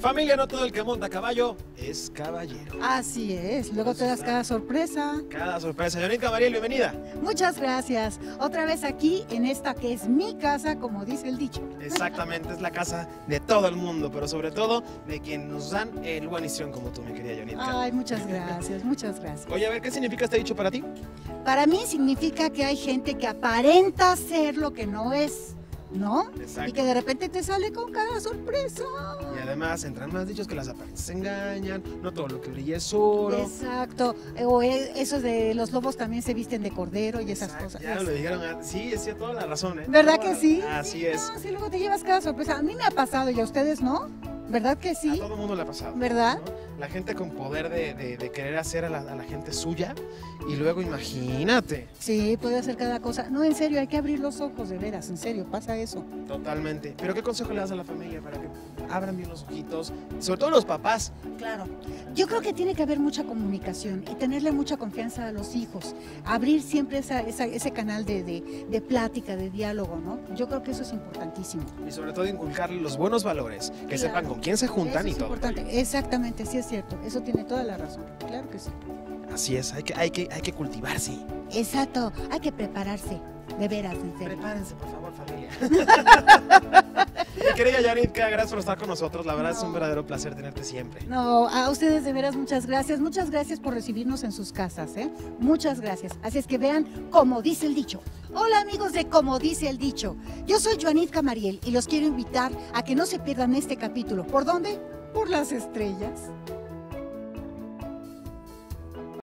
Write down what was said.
Familia, no todo el que monta caballo es caballero. Así es, luego te das cada sorpresa. Cada sorpresa. Señorita Mariel, bienvenida. Muchas gracias. Otra vez aquí en esta que es mi casa, como dice el dicho. Exactamente, es la casa de todo el mundo, pero sobre todo de quien nos dan el buenición como tú, mi querida Yonitka. Ay, muchas gracias, muchas gracias. Oye, a ver, ¿qué significa este dicho para ti? Para mí significa que hay gente que aparenta ser lo que no es, ¿no? Exacto. Y que de repente te sale con cada sorpresa. Y además entran más dichos que las apariencias engañan, no todo lo que brilla es oro. Exacto. Eh, O e- eso de los lobos también se visten de cordero y esas cosas. Ya lo dijeron, ah, sí, es cierto, toda la razón, ¿eh? ¿Verdad Toda que la- sí? Así es. No, sí, luego te llevas cada sorpresa. A mí me ha pasado y a ustedes no. ¿Verdad que A sí? todo el mundo le ha pasado. ¿Verdad? ¿no? La gente con poder de, de- de querer hacer a la, a la gente suya y luego imagínate, Sí, puede hacer cada cosa. No, en serio, hay que abrir los ojos, de veras, en serio, pasa eso. totalmente. Pero ¿qué consejo le das a la familia para que abran bien los ojitos? Sobre todo los papás. Claro. Yo creo que tiene que haber mucha comunicación y tenerle mucha confianza a los hijos. Abrir siempre esa- esa- ese canal de, de- de plática, de diálogo, ¿no? Yo creo que eso es importantísimo. Y sobre todo inculcarle los buenos valores, que Claro. sepan con quién se juntan Eso y es todo. importante. Exactamente, sí es cierto. Eso tiene toda la razón. Claro que sí. Así es, hay que, hay que, hay que cultivarse. Exacto. Hay que prepararse. De veras, en serio. Prepárense, por favor, familia. Mi querida Yanitka, gracias por estar con nosotros. La verdad es un verdadero placer tenerte siempre. No, a ustedes de veras muchas gracias. Muchas gracias por recibirnos en sus casas, ¿eh? Muchas gracias. Así es que vean como dice el dicho. Hola amigos de Como dice el dicho. Yo soy Joanit Camariel y los quiero invitar a que no se pierdan este capítulo. ¿Por dónde? Por las estrellas.